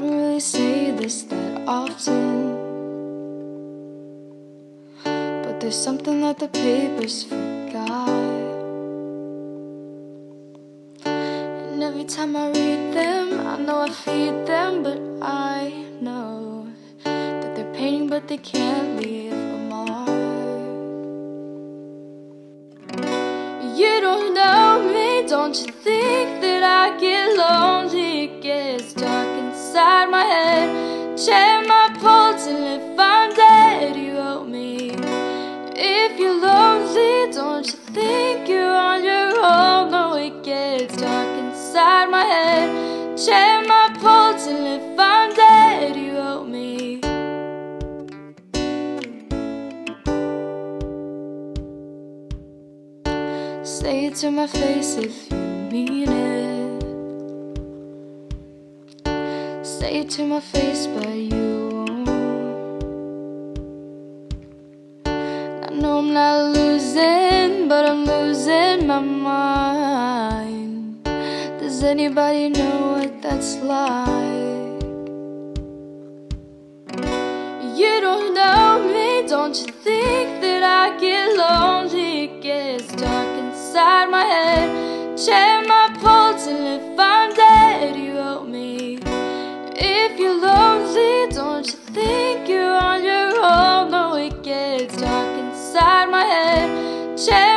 really say this that often. But there's something that the papers forgot. And every time I read them, I know I feed them, but I know that they're painting, but they can't leave a mark. You don't know me, don't you think that I get head. Check my pulse, and if I'm dead, you owe me. If you're lonely, don't you think you're on your own? No, it gets dark inside my head. Check my pulse, and if I'm dead, you owe me. Say it to my face if you mean it. Say it to my face, but you won't. I know I'm not losing, but I'm losing my mind. Does anybody know what that's like? You don't know me, don't you think that I get lonely? It gets dark inside my head. Check my pulse, and if own?